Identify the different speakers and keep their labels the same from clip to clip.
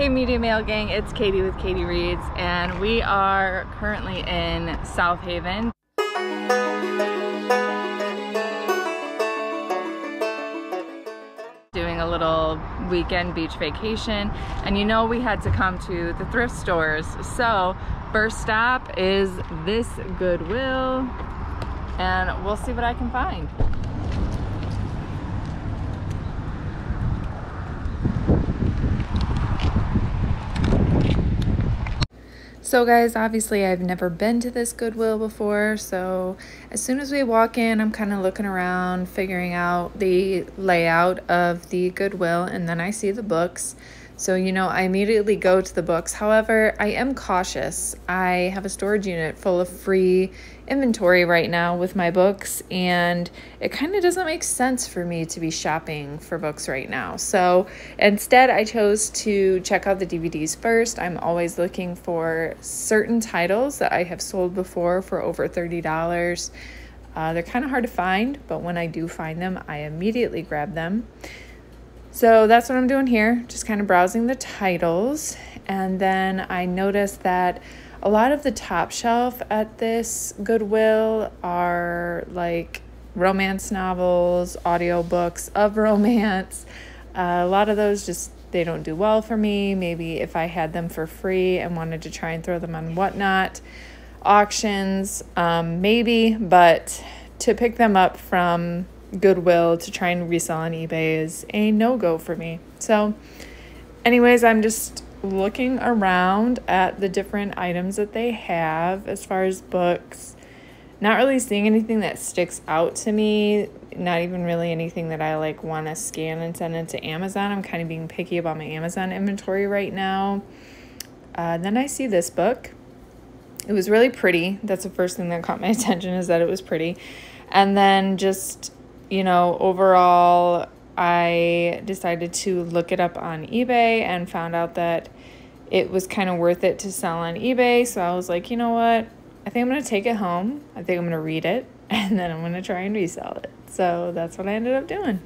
Speaker 1: Hey Media Mail Gang, it's Katey with Katey Reads, and we are currently in South Haven. Doing a little weekend beach vacation, and you know we had to come to the thrift stores. So, first stop is this Goodwill, and we'll see what I can find. So guys, obviously I've never been to this Goodwill before, so as soon as we walk in, I'm kind of looking around, figuring out the layout of the Goodwill, and then I see the books. So, you know, I immediately go to the books. However, I am cautious. I have a storage unit full of free inventory right now with my books, and it kind of doesn't make sense for me to be shopping for books right now. So, instead, I chose to check out the DVDs first. I'm always looking for certain titles that I have sold before for over $30. Uh, they're kind of hard to find, but when I do find them, I immediately grab them. So that's what I'm doing here, just kind of browsing the titles. And then I noticed that a lot of the top shelf at this Goodwill are like romance novels, audiobooks of romance. Uh, a lot of those just they don't do well for me. Maybe if I had them for free and wanted to try and throw them on whatnot, auctions, um, maybe, but to pick them up from Goodwill to try and resell on eBay is a no go for me. So, anyways, I'm just looking around at the different items that they have as far as books. Not really seeing anything that sticks out to me, not even really anything that I like want to scan and send into Amazon. I'm kind of being picky about my Amazon inventory right now. Uh, then I see this book. It was really pretty. That's the first thing that caught my attention is that it was pretty. And then just you know, overall, I decided to look it up on eBay and found out that it was kind of worth it to sell on eBay. So I was like, you know what? I think I'm going to take it home. I think I'm going to read it and then I'm going to try and resell it. So that's what I ended up doing.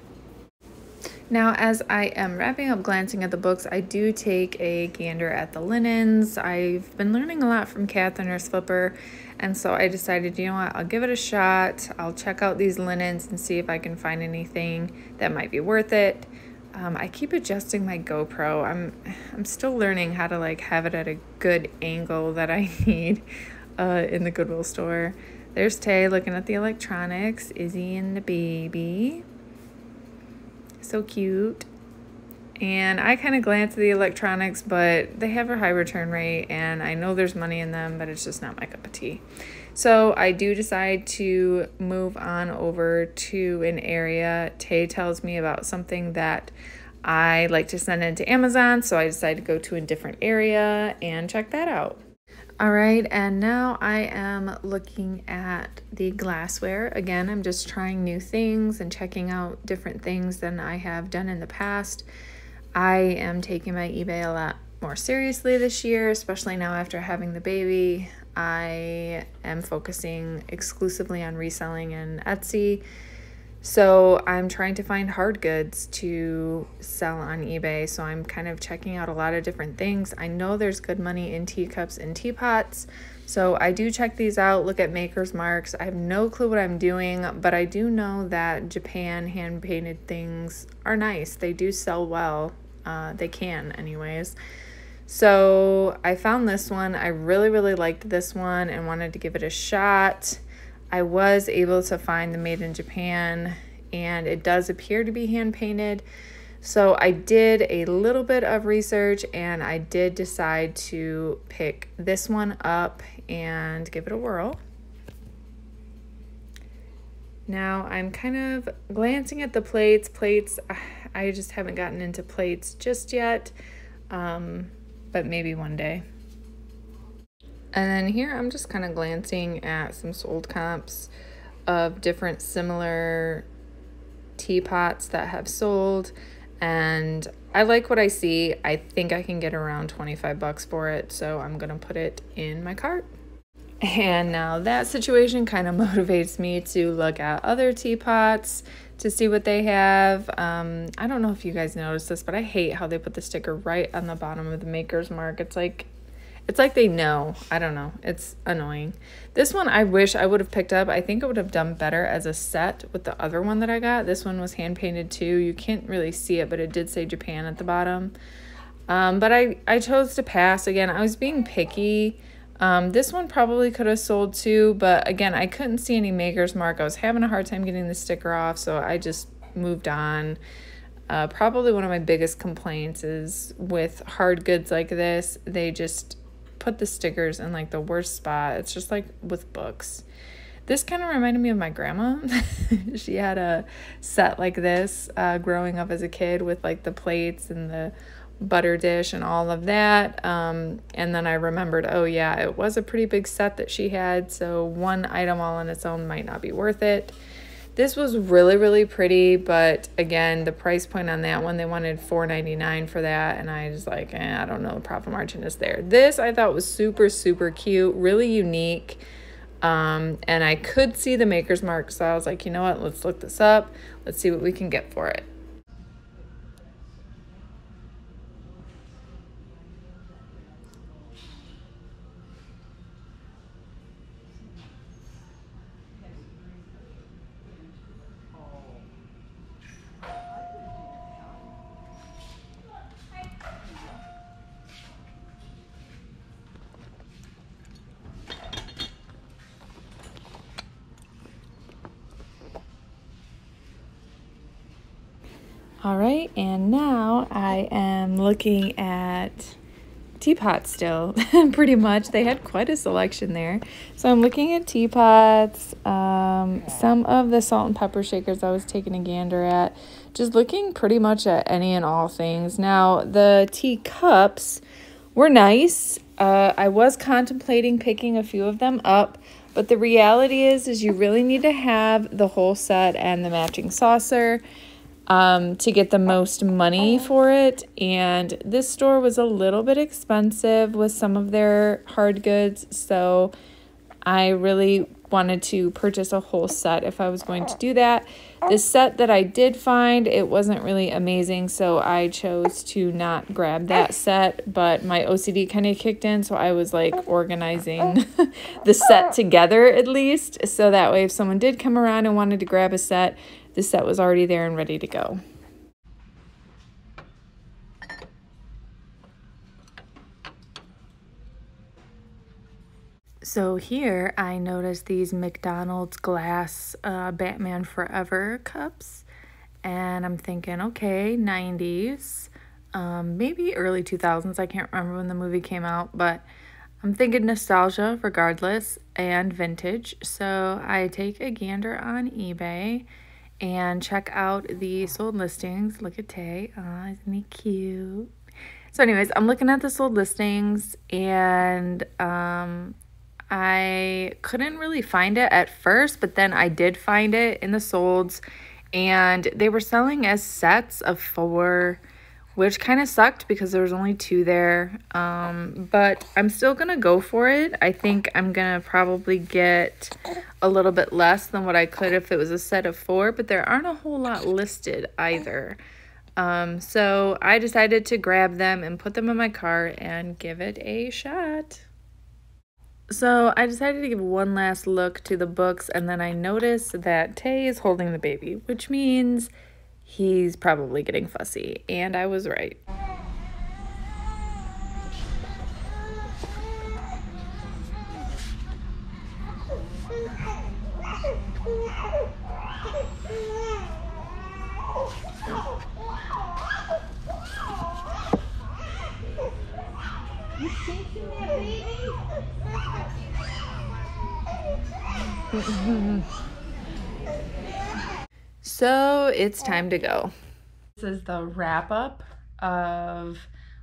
Speaker 1: Now, as I am wrapping up glancing at the books, I do take a gander at the linens. I've been learning a lot from Kat the Nurse Flipper, and so I decided, you know what, I'll give it a shot. I'll check out these linens and see if I can find anything that might be worth it. Um, I keep adjusting my GoPro. I'm I'm still learning how to like have it at a good angle that I need uh, in the Goodwill store. There's Tay looking at the electronics, Izzy and the baby. So cute. And I kind of glance at the electronics, but they have a high return rate, and I know there's money in them, but it's just not my cup of tea. So I do decide to move on over to an area. Tay tells me about something that I like to send into Amazon, so I decided to go to a different area and check that out. All right, and now I am looking at the glassware. Again, I'm just trying new things and checking out different things than I have done in the past. I am taking my eBay a lot more seriously this year, especially now after having the baby. I am focusing exclusively on reselling and Etsy so I'm trying to find hard goods to sell on eBay. So I'm kind of checking out a lot of different things. I know there's good money in teacups and teapots. So I do check these out, look at maker's marks. I have no clue what I'm doing, but I do know that Japan hand painted things are nice. They do sell well. Uh, they can, anyways. So I found this one. I really, really liked this one and wanted to give it a shot. I was able to find the made in Japan and it does appear to be hand painted. So I did a little bit of research and I did decide to pick this one up and give it a whirl. Now I'm kind of glancing at the plates. Plates, I just haven't gotten into plates just yet, um, but maybe one day. And then here I'm just kind of glancing at some sold comps of different similar teapots that have sold and I like what I see. I think I can get around 25 bucks for it, so I'm going to put it in my cart. And now that situation kind of motivates me to look at other teapots to see what they have. Um, I don't know if you guys noticed this, but I hate how they put the sticker right on the bottom of the maker's mark. It's like it's like they know. I don't know. It's annoying. This one I wish I would have picked up. I think it would have done better as a set with the other one that I got. This one was hand painted too. You can't really see it, but it did say Japan at the bottom. Um, but I, I chose to pass. Again, I was being picky. Um, this one probably could have sold too, but again, I couldn't see any maker's mark. I was having a hard time getting the sticker off, so I just moved on. Uh, probably one of my biggest complaints is with hard goods like this, they just put the stickers in like the worst spot. It's just like with books. This kind of reminded me of my grandma. she had a set like this uh, growing up as a kid with like the plates and the butter dish and all of that. Um, and then I remembered, oh, yeah, it was a pretty big set that she had. So one item all on its own might not be worth it. This was really, really pretty, but again, the price point on that one, they wanted $4.99 for that, and I was like, eh, I don't know, the profit margin is there. This I thought was super, super cute, really unique, um, and I could see the maker's mark, so I was like, you know what, let's look this up, let's see what we can get for it. All right, and now I am looking at teapots still, pretty much. They had quite a selection there. So I'm looking at teapots, um, some of the salt and pepper shakers I was taking a gander at, just looking pretty much at any and all things. Now, the teacups were nice. Uh, I was contemplating picking a few of them up, but the reality is, is you really need to have the whole set and the matching saucer um, to get the most money for it. And this store was a little bit expensive with some of their hard goods. So I really wanted to purchase a whole set if I was going to do that. The set that I did find, it wasn't really amazing, so I chose to not grab that set, but my OCD kind of kicked in, so I was like organizing the set together at least, so that way if someone did come around and wanted to grab a set, the set was already there and ready to go. So here I noticed these McDonald's glass uh, Batman Forever cups. And I'm thinking, okay, 90s, um, maybe early 2000s. I can't remember when the movie came out, but I'm thinking nostalgia regardless and vintage. So I take a gander on eBay and check out the sold listings. Look at Tay. Oh, isn't he cute? So anyways, I'm looking at the sold listings and um, I couldn't really find it at first, but then I did find it in the solds and they were selling as sets of four which kind of sucked because there was only two there. Um, but I'm still going to go for it. I think I'm going to probably get a little bit less than what I could if it was a set of four, but there aren't a whole lot listed either. Um, so I decided to grab them and put them in my cart and give it a shot. So I decided to give one last look to the books and then I noticed that Tay is holding the baby, which means he's probably getting fussy. And I was right. So it's time to go. This is the wrap up of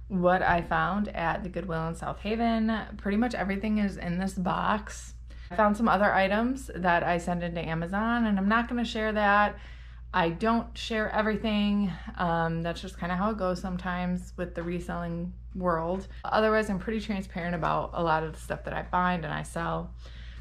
Speaker 1: what I found at the Goodwill in South Haven. Pretty much everything is in this box. I found some other items that I sent into Amazon and I'm not going to share that. I don't share everything. Um, that's just kind of how it goes sometimes with the reselling world. Otherwise, I'm pretty transparent about a lot of the stuff that I find and I sell.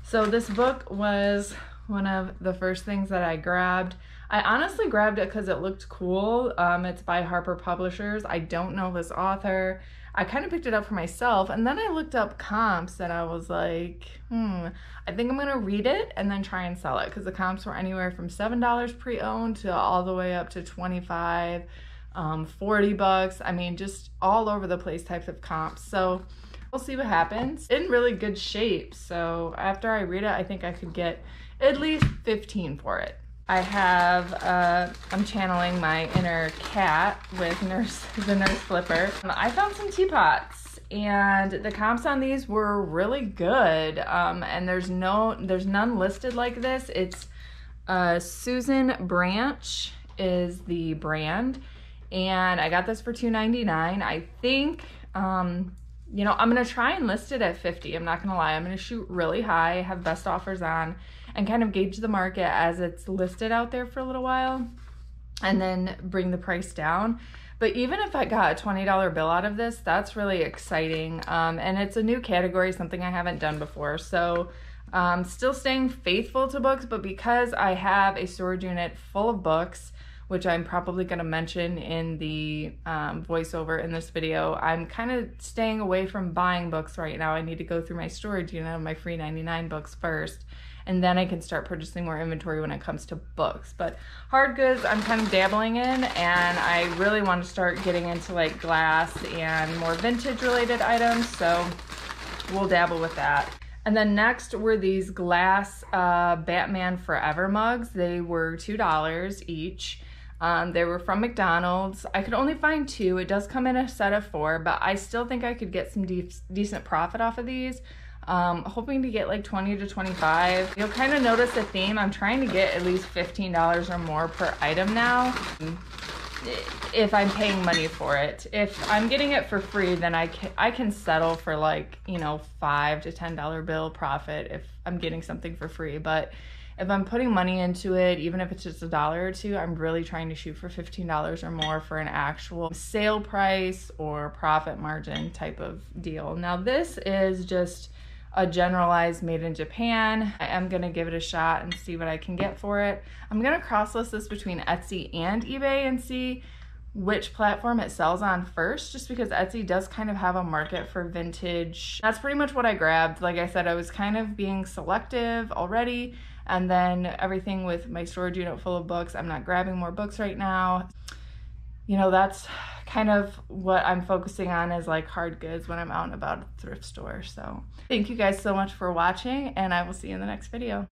Speaker 1: So this book was one of the first things that I grabbed. I honestly grabbed it because it looked cool. Um, it's by Harper Publishers. I don't know this author. I kind of picked it up for myself and then I looked up comps and I was like, hmm, I think I'm gonna read it and then try and sell it because the comps were anywhere from $7 pre-owned to all the way up to 25, um, 40 bucks. I mean, just all over the place types of comps. So we'll see what happens. In really good shape. So after I read it, I think I could get at least 15 for it. I have, uh, I'm channeling my inner cat with nurse, the nurse flipper. I found some teapots and the comps on these were really good. Um, and there's no, there's none listed like this. It's uh, Susan Branch is the brand. And I got this for $2.99. I think, um, you know, I'm gonna try and list it at 50. I'm not gonna lie, I'm gonna shoot really high, have best offers on, and kind of gauge the market as it's listed out there for a little while, and then bring the price down. But even if I got a $20 bill out of this, that's really exciting. Um, and it's a new category, something I haven't done before. So um, still staying faithful to books, but because I have a storage unit full of books, which I'm probably going to mention in the um, voiceover in this video, I'm kind of staying away from buying books right now. I need to go through my storage unit of my free 99 books first, and then I can start purchasing more inventory when it comes to books. But hard goods, I'm kind of dabbling in, and I really want to start getting into like glass and more vintage related items, so we'll dabble with that. And then next were these glass uh, Batman Forever mugs. They were $2 each. Um, they were from McDonald's. I could only find two. It does come in a set of four, but I still think I could get some de decent profit off of these. Um, hoping to get like 20 to 25. You'll kind of notice a theme. I'm trying to get at least $15 or more per item now if I'm paying money for it. If I'm getting it for free, then I can, I can settle for like, you know, five to $10 bill profit if I'm getting something for free. But if I'm putting money into it, even if it's just a dollar or two, I'm really trying to shoot for $15 or more for an actual sale price or profit margin type of deal. Now, this is just a generalized made in Japan. I am gonna give it a shot and see what I can get for it. I'm gonna cross list this between Etsy and eBay and see which platform it sells on first, just because Etsy does kind of have a market for vintage. That's pretty much what I grabbed. Like I said, I was kind of being selective already and then everything with my storage unit full of books. I'm not grabbing more books right now. You know, that's kind of what I'm focusing on is like hard goods when I'm out and about at thrift store. So thank you guys so much for watching and I will see you in the next video.